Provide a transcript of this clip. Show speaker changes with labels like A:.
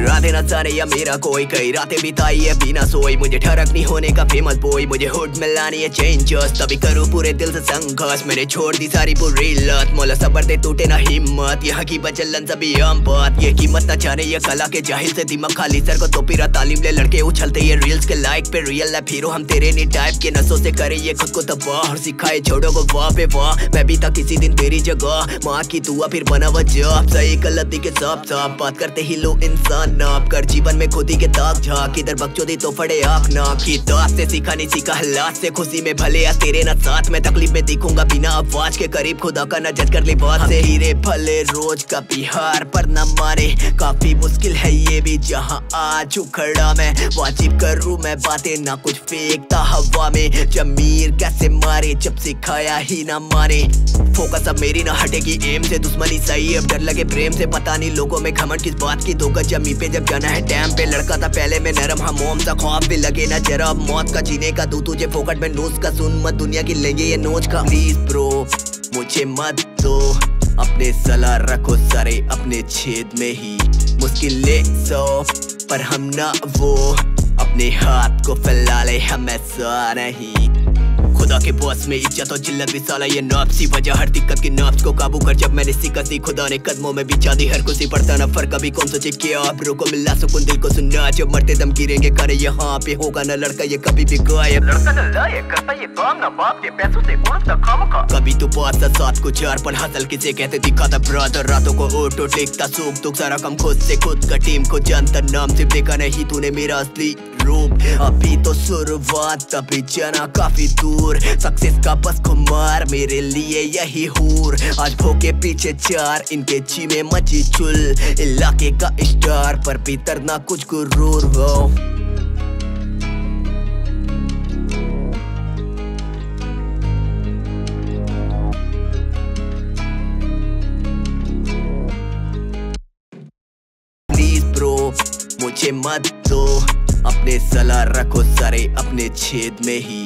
A: रातें न जाने या मेरा कोई कई रातें बिताई है बिना सोई मुझे ठरक नहीं होने का फ़ेमस बॉय मुझे हुड में लानी है चेंजर्स तभी करूँ पूरे दिल से संघर्ष मैंने छोड़ दी सारी पूरी लत मोला सबर दे टूटे ना हिम्मत यहाँ की बचलन सभी आम बात ये कीमत ना जाने ये कला के जाहिल से दिमाग खाली सर को तो पिरा तालीम ले लड़के उछलते ये रील्स के लाइक पे रियल लाइफ हीरो हम तेरे नहीं टाइप के नसों से करे ये खुद को तबाह और सिखाए छोड़ो को वाह पे वाह मैं भी था किसी दिन तेरी जगह माँ की दुआ फिर बना वजह सही गलती के साफ़ साफ़ बात करते ही लो इंसान इंसान नाप कर। जीवन में खुदी के दाग झाक। इधर बकचोदी तो फड़े आँख नाक की। दास से सीखा नहीं सीखा, हालात से खुशी में भले या तेरे ना साथ। में तकलीफ़ में दिखूँगा बिना आवाज़ के करीब। खुदा का नज़र कर ली बात से। हीरे भले रोज का बिहार पर न मारे। काफ़ी मुश्किल है ये भी जहाँ आज उखड़ा मैं। वाजिब करूँ मैं बातें, ना कुछ फेंकता हवा में। जमीर कैसे मारे जब सिखाया ही ना मारे। फोकस अब मेरी ना हटेगी एम से दुश्मनी सही अब डर लगे प्रेम से, पता नहीं लोगों में घमंड किस बात की धोखा जमी पे जब जाना है टैम पे। लड़का था पहले में नरम हम मोम सा खौफ भी लगे ना जरा। अब मौत का जीने का तू तुझे फोकट में नोच का सुन। मत दुनिया की लेंगे ये नोच का। प्लीज़ ब्रो मुझे मत दो। अपने सलाह रखो सारे, अपने छेद में ही। मुश्किल ले सो, पर हम ना वो। अपने हाथ को फैला ले, हम ऐसा नहीं। खुदा के बॉस में इज़्ज़त और जिल्लत भी साला ये नापसी वजह हर दिक्कत की नाफ्स को काबू कर जब मैंने सीखा सी खुदा ने कदमों में भी दी हर कुछ पड़ता ना फ़र्क कभी कौन सोचे क्या ब्रो को मिला सुकून दिल को सुनना। जब मरते दम गिरेंगे करे यहाँ पे होगा ना लड़का ये कभी भी गायब। लड़का ना लायक करता ये काम ना बाप के पैसों से उड़ता खाम खा कभी तो पाँच सात सात को चार पर हसल किसे कहते दिखाता ब्रदर रातों को ओटो टेकता सूख दुख सारा कम खुद से खुद का टीम को जानता नाम सिर्फ़ देखा नहीं तूने मेरा असली। रूप अभी तो शुरुआत तभी जाना काफ़ी दूर। सक्सेस का बस खुमार, मेरे लिए यही हूर। आज भोके पीछे चार, इनके ची में मची चुल। इलाके का स्टार, पर भीतर ना कुछ गुरूर हो मुझे मत दो। अपने सलाह रखो सारे अपने छेद में ही।